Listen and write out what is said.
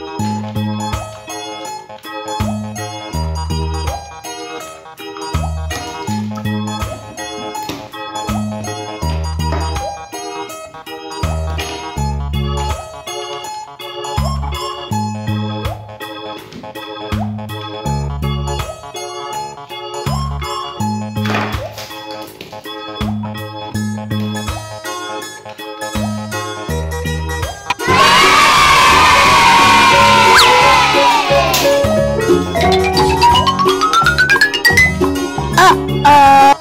Música Bye.